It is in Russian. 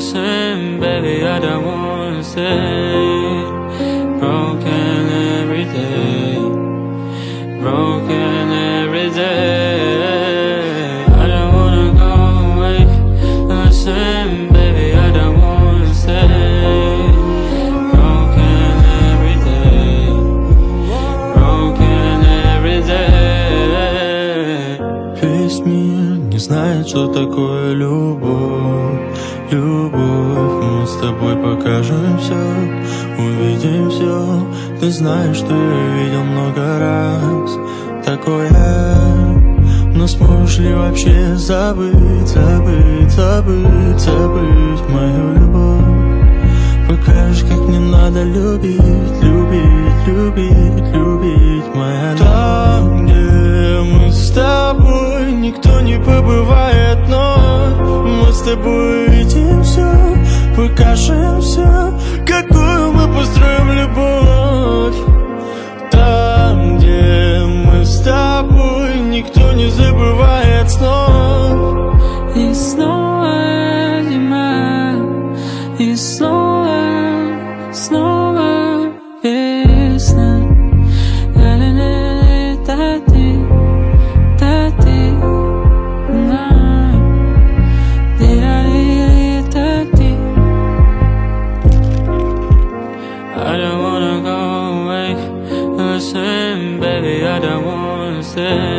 Listen, baby, I don't wanna stay. Broken every day, broken every day. I don't wanna go away. Listen, baby, I don't wanna stay. Broken every знает, что такое любовь. Любовь, мы с тобой покажем все Увидим все Ты знаешь, что я видел много раз Такое. Но сможешь ли вообще забыть, забыть, забыть, забыть мою любовь? Покажешь, как не надо любить, любить, любить, любить никто не забывает снов И снова зима, и снова, снова весна I don't wanna go away the baby. I don't wanna stay.